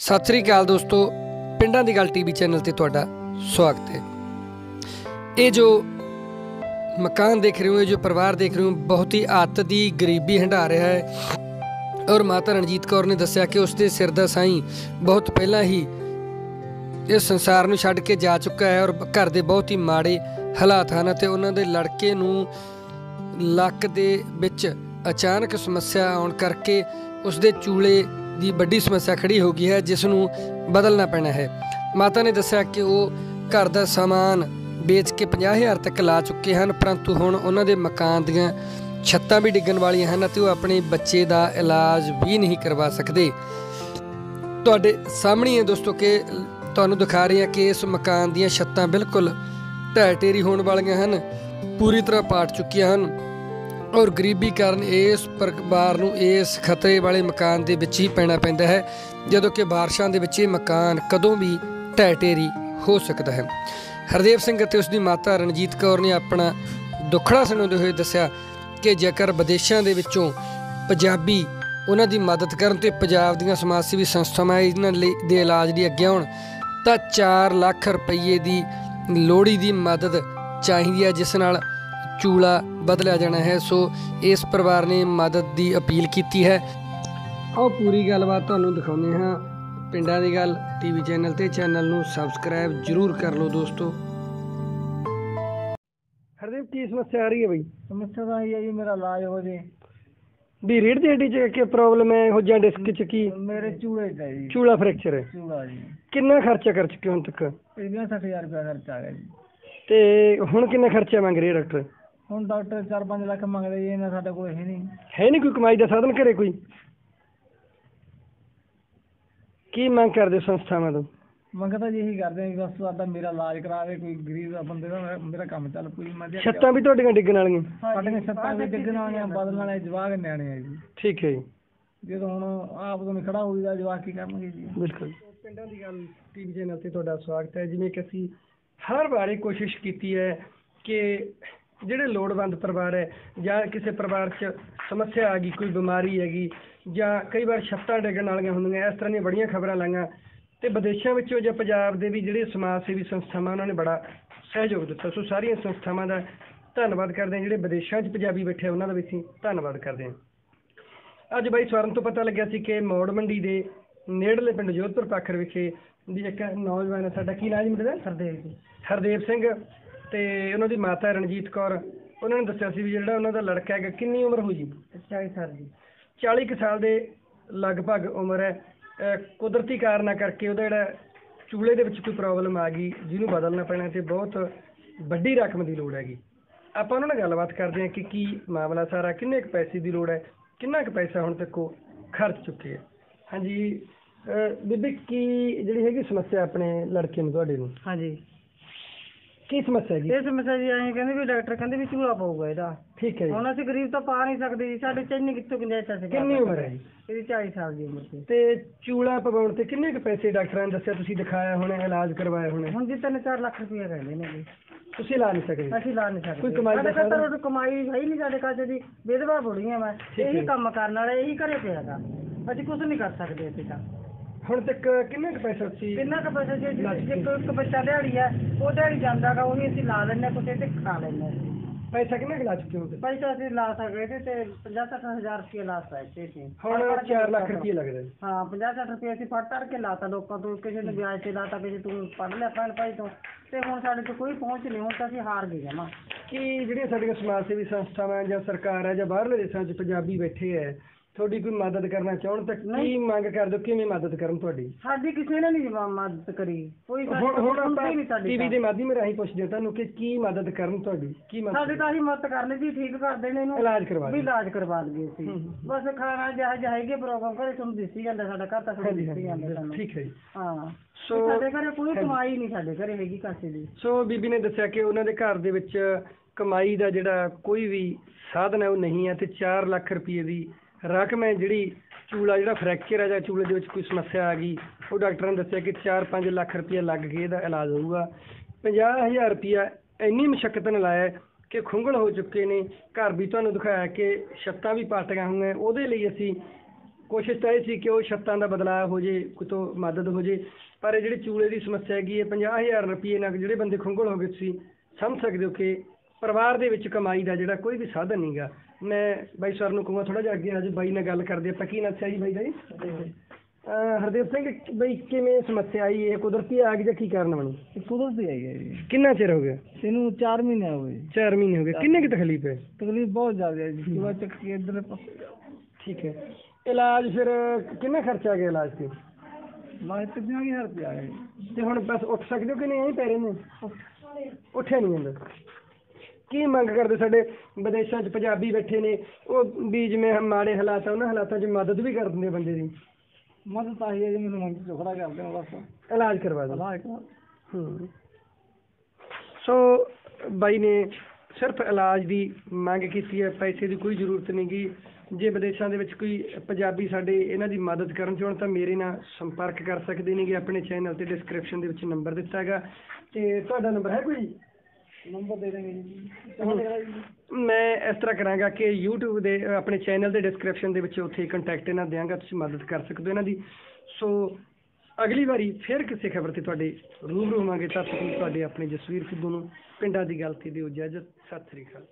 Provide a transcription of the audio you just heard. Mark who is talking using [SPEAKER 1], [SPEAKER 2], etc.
[SPEAKER 1] ਸਤਿ ਸ੍ਰੀ ਅਕਾਲ ਦੋਸਤੋ, ਪਿੰਡਾਂ ਦੀ ਗੱਲ ਟੀਵੀ ਚੈਨਲ ਤੇ ਤੁਹਾਡਾ ਸਵਾਗਤ ਹੈ। ਇਹ ਜੋ ਮਕਾਨ ਦੇਖ ਰਹੇ ਹੋ, ਇਹ ਜੋ ਪਰਿਵਾਰ ਦੇਖ ਰਹੇ ਹੋ, ਬਹੁਤ ਹੀ ਅੱਤ ਦੀ ਗਰੀਬੀ ਹੰਢਾ ਰਿਹਾ ਹੈ। ਔਰ ਮਾਤਾ ਰਣਜੀਤ ਕੌਰ ਨੇ ਦੱਸਿਆ ਕਿ ਉਸ ਦੇ ਸਿਰ ਦਾ ਸਾਈਂ ਬਹੁਤ ਪਹਿਲਾਂ ਹੀ ਇਸ ਸੰਸਾਰ ਨੂੰ ਛੱਡ ਕੇ ਜਾ ਚੁੱਕਾ ਹੈ ਔਰ ਘਰ ਦੇ ਬਹੁਤ ਹੀ ਮਾੜੇ ਹਾਲਾਤ ਹਨ ਅਤੇ ਉਹਨਾਂ ਦੇ ਲੜਕੇ ਨੂੰ ਲੱਕ ਦੇ ਵਿੱਚ ਅਚਾਨਕ ਸਮੱਸਿਆ ਆਉਣ ਕਰਕੇ ਉਸ ਦੇ ਚੂਲੇ ਦੀ ਵੱਡੀ ਸਮੱਸਿਆ ਖੜੀ ਹੋ ਗਈ ਹੈ, ਜਿਸ ਨੂੰ ਬਦਲਣਾ ਪੈਣਾ ਹੈ। ਮਾਤਾ ਨੇ ਦੱਸਿਆ ਕਿ ਉਹ ਘਰ ਦਾ ਸਾਮਾਨ ਵੇਚ ਕੇ 50000 ਤੱਕ ਲਾ ਚੁੱਕੇ ਹਨ, ਪਰੰਤੂ ਹੁਣ ਉਹਨਾਂ ਦੇ ਮਕਾਨ ਦੀਆਂ ਛੱਤਾਂ ਵੀ ਡਿੱਗਣ ਵਾਲੀਆਂ ਹਨ ਅਤੇ ਉਹ ਆਪਣੇ ਬੱਚੇ ਦਾ ਇਲਾਜ ਵੀ ਨਹੀਂ ਕਰਵਾ ਸਕਦੇ। ਤੁਹਾਡੇ ਸਾਹਮਣੇ ਹੈ ਦੋਸਤੋ ਕਿ ਤੁਹਾਨੂੰ ਦਿਖਾ ਰਹੇ ਹਾਂ ਕਿ ਇਸ ਮਕਾਨ ਦੀਆਂ ਛੱਤਾਂ ਬਿਲਕੁਲ ਢਹਿ ਢੇਰੀ ਹੋਣ ਵਾਲੀਆਂ ਹਨ, ਪੂਰੀ ਤਰ੍ਹਾਂ ਪਾਟ ਚੁੱਕੀਆਂ ਹਨ। ਔਰ ਗਰੀਬੀ ਕਾਰਨ ਇਸ ਪਰਿਵਾਰ ਨੂੰ ਇਸ ਖਤਰੇ ਵਾਲੇ ਮਕਾਨ ਦੇ ਵਿੱਚ ਹੀ ਪੈਣਾ ਪੈਂਦਾ ਹੈ, ਜਦੋਂ ਕਿ ਬਾਰਿਸ਼ਾਂ ਦੇ ਵਿੱਚ ਇਹ ਮਕਾਨ ਕਦੋਂ ਵੀ ਢਹਿ ਢੇਰੀ ਹੋ ਸਕਦਾ ਹੈ। ਹਰਦੇਵ ਸਿੰਘ ਅਤੇ ਉਸ ਦੀ ਮਾਤਾ ਰਣਜੀਤ ਕੌਰ ਨੇ ਆਪਣਾ ਦੁੱਖੜਾ ਸੁਣਾਉਂਦੇ ਹੋਏ ਦੱਸਿਆ ਕਿ ਜੇਕਰ ਵਿਦੇਸ਼ਾਂ ਦੇ ਵਿੱਚੋਂ ਪੰਜਾਬੀ ਉਹਨਾਂ ਦੀ ਮਦਦ ਕਰਨ ਤੇ ਪੰਜਾਬ ਦੀਆਂ ਸਮਾਜ ਸੇਵੀ ਸੰਸਥਾਵਾਂ ਇਹਨਾਂ ਲਈ ਦੇ ਇਲਾਜ ਲਈ ਅੱਗੇ ਆਉਣ, ਤਾਂ 4 ਲੱਖ ਰੁਪਏ ਦੀ ਲੋੜੀ ਦੀ ਮਦਦ ਚਾਹੀਦੀ ਹੈ, ਜਿਸ ਨਾਲ ਚੂਲਾ ਬਦਲਿਆ ਜਾਣਾ ਹੈ। ਸੋ ਇਸ ਪਰਿਵਾਰ ਨੇ ਮਦਦ ਦੀ ਅਪੀਲ ਕੀਤੀ ਹੈ। ਆਓ ਪੂਰੀ ਗੱਲਬਾਤ ਤੁਹਾਨੂੰ ਦਿਖਾਉਂਦੇ ਹਾਂ। ਪਿੰਡਾਂ ਦੀ ਗੱਲ ਟੀਵੀ ਚੈਨਲ ਤੇ ਚੈਨਲ ਨੂੰ ਸਬਸਕ੍ਰਾਈਬ ਜਰੂਰ ਕਰ ਲਓ ਦੋਸਤੋ। ਹਰਦੇਵ ਕੀ ਸਮੱਸਿਆ ਆ ਰਹੀ ਹੈ ਬਈ?
[SPEAKER 2] ਸਮੱਸਿਆ ਤਾਂ ਇਹ ਹੈ ਜੀ ਮੇਰਾ ਇਲਾਜ ਹੋ ਜੇ।
[SPEAKER 1] ਵੀ ਰੀੜ ਦੀ ਹੱਡੀ 'ਚ ਕੀ ਪ੍ਰੋਬਲਮ ਹੈ? ਹੋ ਜਾਂ ਡਿਸਕ 'ਚ ਕੀ?
[SPEAKER 2] ਮੇਰੇ ਚੂੜੇ ਦਾ ਜੀ।
[SPEAKER 1] ਚੂਲਾ ਫ੍ਰੈਕਚਰ ਹੈ।
[SPEAKER 2] ਚੂੜਾ ਜੀ।
[SPEAKER 1] ਕਿੰਨਾ ਖਰਚਾ ਕਰ ਚੁੱਕੇ ਹੋ ਹੁਣ ਤੱਕ?
[SPEAKER 2] ਇਹ ਵੀ 60000 ਰੁਪਇਆ ਖਰਚਾ ਆ ਗਿਆ ਜੀ।
[SPEAKER 1] ਤੇ ਹੁਣ ਕਿੰਨਾ ਖਰਚਾ ਮੰਗ ਰਿਹਾ ਡਾਕਟਰ?
[SPEAKER 2] ਹੁਣ ਡਾਕਟਰ 4-5 ਲੱਖ ਮੰਗਦੇ ਜੀ ਇਹਨਾਂ ਸਾਡੇ ਕੋਲ ਹੈ ਨਹੀਂ।
[SPEAKER 1] ਹੈ ਨਹੀਂ ਕੋਈ ਕਮਾਈ ਦਾ ਸਾਧਨ ਘਰੇ ਕੋਈ? ਕੀ ਮੰਗ ਕਰਦੇ ਹੋ ਸੰਸਥਾਵਾਂ ਤੋਂ?
[SPEAKER 2] ਮੰਗਦਾ ਜੀ ਇਹੀ ਕਰਦੇ ਆ ਵੀ ਬਸ ਸਾਡਾ ਮੇਰਾ ਇਲਾਜ ਕਰਾਵੇ ਕੋਈ ਗਰੀਬ ਦਾ ਬੰਦੇ ਦਾ ਮੇਰਾ- ਮੇਰਾ ਕੰਮ ਚੱਲ ਪਈ ਮੈਂ
[SPEAKER 1] ਛੱਤਾਂ ਵੀ ਤੁਹਾਡੀਆਂ ਡਿੱਗਣ ਵਾਲੀਆਂ?
[SPEAKER 2] ਸਾਡੀਆਂ ਛੱਤਾਂ ਵੀ ਡਿੱਗਣ ਵਾਲੀਆਂ ਬਦਲਣ ਵਾਲੇ ਜਵਾਕ ਨਿਆਣੇ ਆ ਜੀ।
[SPEAKER 1] ਠੀਕ ਹੈ ਜੀ।
[SPEAKER 2] ਜਦੋਂ ਹੁਣ ਆਪ ਤੋਂ ਨਹੀਂ ਖੜਾ ਹੋਈਦਾ ਜਵਾਕ ਕੀ ਕਰਨਗੇ ਜੀ?
[SPEAKER 1] ਬਿਲਕੁਲ। ਪਿੰਡਾਂ ਦੀ ਗੱਲ ਟੀਵੀ ਚੈਨਲ ਤੇ ਤੁਹਾਡਾ ਸਵਾਗਤ ਹੈ। ਜਿਵੇਂ ਕਿ ਅਸੀਂ ਹਰ ਵਾਰੀ ਕੋਸ਼ਿਸ਼ ਕੀਤੀ ਹੈ ਕਿ ਜਿਹੜੇ ਲੋੜਵੰਦ ਪਰਿਵਾਰ ਹੈ ਜਾਂ ਕਿਸੇ ਪਰਿਵਾਰ 'ਚ ਸਮੱਸਿਆ ਆ ਗਈ ਕੋਈ ਬਿਮਾਰੀ ਹੈਗੀ ਜਾਂ ਕਈ ਵਾਰ ਛੱਤਾਂ ਡਿੱਗਣ ਵਾਲੀਆਂ ਹੁੰਦੀਆਂ ਇਸ ਤਰ੍ਹਾਂ ਦੀਆਂ ਬੜੀਆਂ ਖਬਰਾਂ ਲਾਈਆਂ ਤੇ ਵਿਦੇਸ਼ਾਂ ਵਿੱਚੋਂ ਜਾਂ ਪੰਜਾਬ ਦੇ ਵੀ ਜਿਹੜੇ ਸਮਾਜ ਸੇਵੀ ਸੰਸਥਾਵਾਂ ਉਹਨਾਂ ਨੇ ਬੜਾ ਸਹਿਯੋਗ ਦਿੱਤਾ। ਸੋ ਸਾਰੀਆਂ ਸੰਸਥਾਵਾਂ ਦਾ ਧੰਨਵਾਦ ਕਰਦੇ ਹਾਂ ਜਿਹੜੇ ਵਿਦੇਸ਼ਾਂ 'ਚ ਪੰਜਾਬੀ ਬੈਠੇ ਉਹਨਾਂ ਦਾ ਵੀ ਅਸੀਂ ਧੰਨਵਾਦ ਕਰਦੇ ਹਾਂ। ਅੱਜ ਬਾਈ ਸਵਰਨ ਤੋਂ ਪਤਾ ਲੱਗਿਆ ਸੀ ਕਿ ਮੌੜ ਮੰਡੀ ਦੇ ਨੇੜਲੇ ਪਿੰਡ ਜੋਧਪੁਰ ਪਾਖਰ ਵਿਖੇ ਦੀ ਇੱਕ ਨੌਜਵਾਨ ਸਾਡਾ ਕੀ ਨਾਮ ਜੀ ਮੁੰਡੇ ਦਾ?
[SPEAKER 2] ਸਰਦੇਵ ਜੀ।
[SPEAKER 1] ਹਰਦੇਵ ਸਿੰਘ। ਤੇ ਉਹਨਾਂ ਦੀ ਮਾਤਾ ਰਣਜੀਤ ਕੌਰ ਉਹਨਾਂ ਨੇ ਦੱਸਿਆ ਸੀ ਵੀ ਜਿਹੜਾ ਉਹਨਾਂ ਦਾ ਲੜਕਾ ਹੈਗਾ ਕਿੰਨੀ ਉਮਰ ਹੋਈ ਜੀ?
[SPEAKER 2] 40 ਸਰ ਜੀ।
[SPEAKER 1] 40 ਕੁ ਸਾਲ ਦੇ ਲਗਭਗ ਉਮਰ ਹੈ। ਕੁਦਰਤੀ ਕਾਰਨਾਂ ਕਰਕੇ ਉਹਦਾ ਜਿਹੜਾ ਚੂਲੇ ਦੇ ਵਿੱਚ ਕੋਈ ਪ੍ਰੋਬਲਮ ਆ ਗਈ ਜਿਹਨੂੰ ਬਦਲਣਾ ਪੈਣਾ ਤੇ ਬਹੁਤ ਵੱਡੀ ਰਕਮ ਦੀ ਲੋੜ ਹੈਗੀ। ਆਪਾਂ ਉਹਨਾਂ ਨਾਲ ਗੱਲਬਾਤ ਕਰਦੇ ਹਾਂ ਕਿ ਕੀ ਮਾਮਲਾ ਸਾਰਾ ਕਿੰਨੇ ਕੁ ਪੈਸੇ ਦੀ ਲੋੜ ਹੈ ਕਿੰਨਾ ਕੁ ਪੈਸਾ ਹੁਣ ਤੱਕ ਉਹ ਖਰਚ ਚੁੱਕੇ ਹੈ। ਹਾਂਜੀ ਬੀਬੀ ਕੀ ਜਿਹੜੀ ਹੈਗੀ ਸਮੱਸਿਆ ਆਪਣੇ ਲੜਕੇ ਨੂੰ ਤੁਹਾਡੇ ਨੂੰ?
[SPEAKER 2] ਹਾਂਜੀ।
[SPEAKER 1] ਕੀ ਸਮੱਸਿਆ ਹੈਗੀ
[SPEAKER 2] ਇਹ ਸਮੱਸਿਆ ਜੀ ਐਂ ਕਹਿੰਦੇ ਵੀ ਡਾਕਟਰ ਕਹਿੰਦੇ ਵੀ ਚੂੜਾ ਪਊਗਾ ਇਹਦਾ।
[SPEAKER 1] ਠੀਕ ਹੈ ਜੀ।
[SPEAKER 2] ਹੁਣ ਅਸੀਂ ਗਰੀਬ ਤਾਂ ਪਾ ਨਹੀਂ ਸਕਦੇ ਜੀ ਸਾਡੇ ਚ ਇੰਨੀ ਕਿੱਥੋਂ ਗੁੰਜਾਇਸ਼ ਹੈ
[SPEAKER 1] ਕਿੰਨੀ ਉਮਰ ਹੈ ਜੀ?
[SPEAKER 2] ਇਹਦੀ 40 ਸਾਲ ਦੀ ਉਮਰ ਸੀ।
[SPEAKER 1] ਤੇ ਚੂਲਾ ਪਵਾਉਣ ਤੇ ਕਿੰਨੇ ਕੁ ਪੈਸੇ ਡਾਕਟਰਾਂ ਨੇ ਦੱਸਿਆ ਤੁਸੀਂ ਦਿਖਾਇਆ ਹੋਣਾ ਇਲਾਜ ਕਰਵਾਇਆ ਹੋਣਾ?
[SPEAKER 2] ਹੁਣ ਜੀ ਤਿੰਨ ਚਾਰ ਲੱਖ ਰੁਪਏ ਕਹਿੰਦੇ ਨੇ ਜੀ।
[SPEAKER 1] ਤੁਸੀਂ ਲਾ ਨਹੀਂ ਸਕਦੇ?
[SPEAKER 2] ਅਸੀਂ ਲਾ ਨਹੀਂ ਸਕਦੇ।
[SPEAKER 1] ਕੋਈ ਕਮਾਈ ਦਾ
[SPEAKER 2] ਤਾਂ
[SPEAKER 1] ਸਾਧਨ?
[SPEAKER 2] ਰੋਟੀ ਕਮਾਈ ਹੈ ਹੀ ਨਹੀਂ ਸਾਡੇ ਘਰ 'ਚ ਜੀ। ਵਿਧਵਾ ਬੁੜੀਆਂ ਮੈਂ
[SPEAKER 1] ਠੀਕ ਹੈ।
[SPEAKER 2] ਇਹੀ ਕੰਮ ਕਰਨ ਵਾਲੇ ਇਹੀ ਘਰੇ ਪਿਆਗਾ ਅਸੀਂ ਕੁਝ ਨਹੀਂ ਕਰ ਸਕਦੇ ਅਸੀਂ ਤਾਂ।
[SPEAKER 1] ਹੁਣ ਤੱਕ ਕਿੰਨੇ ਕੁ ਪੈਸੇ ਤੁਸੀਂ
[SPEAKER 2] ਕਿੰਨਾ ਕੁ ਪੈਸਾ ਜੇ? ਜੇ ਕੋਈ ਇੱਕ ਬੱਚਾ ਦਿਹਾੜੀ ਹੈ ਉਹ ਦਿਹਾੜੀ ਜਾਂਦਾਗਾ ਉਹੀ ਅਸੀਂ ਲਾ ਲੈਂਦੇ ਹਾਂ ਕੁਛ ਤੇ ਖਾ ਲੈਂਦੇ ਹਾਂ।
[SPEAKER 1] ਪੈਸਾ ਕਿੰਨਾ ਕੁ ਲਾ ਚੁੱਕੇ ਹੋ ਤੁਸੀਂ?
[SPEAKER 2] ਪੈਸਾ ਅਸੀਂ ਲਾ ਸਕਦੇ ਤੇ ਤੇ 50 ਹਜ਼ਾਰ ਰੁਪਏ ਲਾ ਸਕਦੇ ਸੀ।
[SPEAKER 1] ਹੁਣ 4 ਲੱਖ ਰੁਪਏ ਲੱਗਦੇ
[SPEAKER 2] ਹਾਂ 50 60 ਰੁਪਏ ਅਸੀਂ ਫੜ ਤੜ ਕੇ ਲਾਤਾ ਲੋਕਾਂ ਤੋਂ ਕਿਸੇ ਨੇ ਵਿਆਜ ਤੇ ਲਾਤਾ ਕਿਸੇ ਤੂੰ ਪੜ ਲਿਆ ਭੈਣ ਭਾਈ ਤੋਂ। ਤੇ ਹੁਣ ਸਾਡੇ ਤੋਂ ਕੋਈ ਪਹੁੰਚ ਨਹੀਂ ਹੁਣ ਤਾਂ ਅਸੀਂ ਹਾਰ ਗਏ ਜਮਾ।
[SPEAKER 1] ਕੀ ਜਿਹੜੀਆਂ ਸਾਡੀਆਂ ਸਮਾਜ ਸੇਵੀ ਸੰਸਥਾਵਾਂ ਜਾਂ ਸਰਕਾਰ ਹੈ ਜਾਂ ਬਾਹਰਲੇ ਦੇਸ਼ਾਂ 'ਚ ਪੰਜਾਬੀ ਬੈਠੇ ਹੈ ਤੁਹਾਡੀ ਕੋਈ ਮਦਦ ਕਰਨਾ ਚਾਹਣ ਤਾਂ ਕੀ। ਮੰਗ ਕਰਦੇ ਹੋ? ਕਿਵੇਂ ਮਦਦ ਕਰਨ ਤੁਹਾਡੀ?
[SPEAKER 2] ਸਾਡੀ ਕਿਸੇ ਨੇ ਨਹੀਂ ਮਦਦ ਕਰੀ। ਕੋਈ ਸਾਡੀ
[SPEAKER 1] ਹੁਣ ਹੁਣ
[SPEAKER 2] ਸੁਣਦਾ
[SPEAKER 1] ਆਪਾਂ
[SPEAKER 2] ਹੀ ਨਹੀਂ ਸਾਡੀ
[SPEAKER 1] ਟੀਵੀ। ਦੇ ਮਾਧਿਅਮ ਰਾਹੀਂ ਪੁੱਛਦੇ ਹਾਂ ਤੁਹਾਨੂੰ ਕਿ ਕੀ ਮਦਦ ਕਰਨ ਤੁਹਾਡੀ? ਕੀ
[SPEAKER 2] ਸਾਡੇ
[SPEAKER 1] ਮਦਦ
[SPEAKER 2] ਤਾਂ ਅਸੀਂ ਮਦਦ ਕਰਨੀ ਸੀ ਠੀਕ ਕਰ ਦੇਣੇ ਇਹਨੂੰ।
[SPEAKER 1] ਇਲਾਜ ਕਰਵਾ
[SPEAKER 2] ਵੀ
[SPEAKER 1] ਦਿਓ।
[SPEAKER 2] ਇਲਾਜ ਕਰਵਾ ਦਈਏ ਸੀ
[SPEAKER 1] ਹੂੰ, ਹੂੰ।
[SPEAKER 2] ਬਸ ਖਾਣਾ ਜਿਹਾ ਜਿਹਾ ਹੈਗੇ ਪ੍ਰੋਗਰਾਮ ਕਰੇ ਤੁਹਾਨੂੰ ਦਿੱਤੀ ਜਾਂਦਾ ਸਾਡਾ ਘਰ ਤਾਂ ਸਾਨੂੰ
[SPEAKER 1] ਹਾਂਜੀ
[SPEAKER 2] ਦਿੱਤੀ ਜਾਂਦਾ
[SPEAKER 1] ਹਾਂਜੀ
[SPEAKER 2] ਸਾਨੂੰ।
[SPEAKER 1] ਠੀਕ ਹੈ ਜੀ।
[SPEAKER 2] ਹਾਂ।
[SPEAKER 1] ਸੋ
[SPEAKER 2] ਸਾਡੇ ਘਰੇ ਕੋਈ। ਕਮਾਈ ਨਹੀਂ ਸਾਡੇ ਘਰੇ ਹੈਗੀ ਕਾਸੇ ਦੀ।
[SPEAKER 1] ਸੋ ਬੀਬੀ ਨੇ ਦੱਸਿਆ ਕਿ ਉਹਨਾਂ ਦੇ ਘਰ ਦੇ ਵਿੱਚ ਕਮਾਈ ਦਾ ਜਿਹੜਾ ਕੋਈ ਵੀ ਸਾਧਨ ਹੈ ਉਹ ਨਹੀਂ ਹੈ ਤੇ 4 ਲੱਖ ਰੁਪਏ ਦੀ ਰਕਮ ਹੈ ਜਿਹੜੀ ਚੂਲਾ ਜਿਹੜਾ ਫ੍ਰੈਕਚਰ ਹੈ ਜਾਂ ਚੂਲੇ ਦੇ ਵਿੱਚ ਕੋਈ ਸਮੱਸਿਆ ਆ ਗਈ, ਉਹ ਡਾਕਟਰ ਨੇ ਦੱਸਿਆ ਕਿ 4-5 ਲੱਖ ਰੁਪਏ ਲੱਗ ਕੇ ਇਹਦਾ ਇਲਾਜ ਹੋਊਗਾ। 50000 ਰੁਪਇਆ ਇੰਨੀ ਮੁਸ਼ਕਲ ਨਾਲ ਲਾਇਆ ਕਿ ਖੁੰਗਲ ਹੋ ਚੁੱਕੇ ਨੇ। ਘਰ ਵੀ ਤੁਹਾਨੂੰ ਦਿਖਾਇਆ ਕਿ ਛੱਤਾਂ ਵੀ ਪਾਟੀਆਂ ਹੋਈਆਂ। ਉਹਦੇ ਲਈ ਅਸੀਂ ਕੋਸ਼ਿਸ਼ ਤਾਂ ਇਹ ਸੀ ਕਿ ਉਹ ਛੱਤਾਂ ਦਾ ਬਦਲਾਅ ਹੋ ਜੇ ਕਿਤੋਂ ਮਦਦ ਹੋ ਜੇ। ਪਰ ਇਹ ਜਿਹੜੀ ਚੂਲੇ ਦੀ ਸਮੱਸਿਆ ਹੈਗੀ ਹੈ 50000 ਰੁਪਏ ਨਾਲ ਜਿਹੜੇ ਬੰਦੇ ਖੁੰਗਲ ਹੋ ਗਏ ਸੀ ਸਮਝ ਸਕਦੇ ਹੋ ਕਿ ਪਰਿਵਾਰ ਦੇ ਵਿੱਚ ਕਮਾਈ ਦਾ ਜਿਹੜਾ ਕੋਈ ਵੀ ਸਾਧਨ ਨਹੀਂਗਾ ਮੈਂ ਬਾਈ ਸਰ ਨੂੰ ਕਹੂੰਗਾ ਥੋੜਾ ਜਿਹਾ ਅੱਗੇ ਅੱਜ ਬਾਈ ਨਾਲ ਗੱਲ ਕਰਦੇ ਆਪਾਂ ਕੀ ਨੱਥਿਆ ਜੀ ਬਾਈ ਦਾ ਜੀ? ਹਰਦੇਵ ਸਿੰਘ ਬਈ ਕਿਵੇਂ ਸਮੱਸਿਆ ਆਈ ਇਹ ਕੁਦਰਤੀ ਆ ਗਈ ਜਾਂ ਕੀ ਕਾਰਨ ਬਣੀ?
[SPEAKER 2] ਇਹ ਕੁਦਰਤ ਦੀ ਆਈ ਹੈ ਜੀ।
[SPEAKER 1] ਕਿੰਨਾ ਚਿਰ ਹੋ ਗਿਆ?
[SPEAKER 2] ਇਹਨੂੰ 4 ਮਹੀਨੇ ਹੋ ਗਏ
[SPEAKER 1] 4 ਮਹੀਨੇ ਹੋ ਗਏ। ਕਿੰਨੇ ਕੀ ਤਕਲੀਫ ਹੈ?
[SPEAKER 2] ਤਕਲੀਫ ਬਹੁਤ ਜ਼ਿਆਦਾ ਹੈ ਜੀ। ਸੁਬਹ ਚੱਕ ਕੇ ਇੱਧਰ
[SPEAKER 1] ਠੀਕ ਹੈ। ਇਲਾਜ ਫਿਰ ਕਿੰਨਾ ਖਰਚਾ ਆ ਗਿਆ ਇਲਾਜ ਤੇ?
[SPEAKER 2] ਲਾਇ ਤੇ 50000 ਰੁਪਏ ਆਇਆ
[SPEAKER 1] ਤੇ ਹੁਣ ਬਸ ਉੱਠ ਸਕਦੇ ਹੋ ਕਿ ਨਹੀਂ? ਐਂ ਪੈ ਰਹੇ ਨੇ? ਉੱਠਿਆ ਨਹੀਂ ਜਾਂਦਾ। ਕੀ ਮੰਗ ਕਰਦੇ ਸਾਡੇ ਵਿਦੇਸ਼ਾਂ 'ਚ ਪੰਜਾਬੀ ਬੈਠੇ ਨੇ? ਉਹ ਵੀ ਜਿਵੇਂ ਮਾੜੇ ਹਾਲਾਤ ਆ ਉਹਨਾਂ ਹਾਲਾਤਾਂ 'ਚ ਮਦਦ ਵੀ ਕਰ ਦਿੰਦੇ ਬੰਦੇ ਦੀ।
[SPEAKER 2] ਮਦਦ ਆਈ ਹੈ ਜੀ ਮੈਨੂੰ ਮੰਗ ਚੋਖੜਾ ਕਰਦੇ ਨੇ ਬਸ।
[SPEAKER 1] ਇਲਾਜ ਕਰਵਾ ਦਿੰਦੇ
[SPEAKER 2] ਕਰਾ
[SPEAKER 1] ਹੂੰ। ਸੋ ਬਾਈ ਨੇ ਸਿਰਫ ਇਲਾਜ ਦੀ ਮੰਗ ਕੀਤੀ ਹੈ ਪੈਸੇ ਦੀ ਕੋਈ ਜ਼ਰੂਰਤ ਨਹੀਂ ਗੀ। ਜੇ ਵਿਦੇਸ਼ਾਂ ਦੇ ਵਿੱਚ ਕੋਈ ਪੰਜਾਬੀ ਸਾਡੇ ਇਹਨਾਂ ਦੀ ਮਦਦ ਕਰਨ ਚਾਹੁਣ ਤਾਂ ਮੇਰੇ ਨਾਲ ਸੰਪਰਕ ਕਰ ਸਕਦੇ ਨੇਗੇ। ਆਪਣੇ ਚੈਨਲ ਤੇ ਡਿਸਕ੍ਰਿਪਸ਼ਨ ਦੇ ਵਿੱਚ ਨੰਬਰ ਦਿੱਤਾ ਹੈਗਾ। ਤੇ ਤੁਹਾਡਾ ਨੰਬਰ ਹੈ ਕੋਈ?
[SPEAKER 2] ਨੰਬਰ ਦੇ ਦੇਂਗੇ ਜੀ।
[SPEAKER 1] ਮੈਂ ਇਸ ਤਰ੍ਹਾਂ ਕਰਾਂਗਾ ਕਿ YouTube ਦੇ ਆਪਣੇ ਚੈਨਲ ਦੇ ਡਿਸਕ੍ਰਿਪਸ਼ਨ ਦੇ ਵਿੱਚ ਉੱਥੇ ਕੰਟੈਕਟ ਇਹਨਾਂ ਦਿਆਂਗਾ ਤੁਸੀਂ ਮਦਦ ਕਰ ਸਕਦੇ ਹੋ ਇਹਨਾਂ ਦੀ। ਸੋ ਅਗਲੀ ਵਾਰੀ ਫਿਰ ਕਿਸੇ ਖਬਰ ਤੇ ਤੁਹਾਡੇ ਰੂਬਰੂ ਹੋਵਾਂਗੇ ਲਈ ਤੁਹਾਡੇ ਆਪਣੇ ਜਸਵੀਰ ਸਿੱਧੂ ਨੂੰ ਪਿੰਡਾਂ ਦੀ ਗੱਲ ਤੇ ਦਿਓ ਇਜਾਜ਼ਤ। ਸਤਿ ਸ੍ਰੀ ਅਕਾਲ।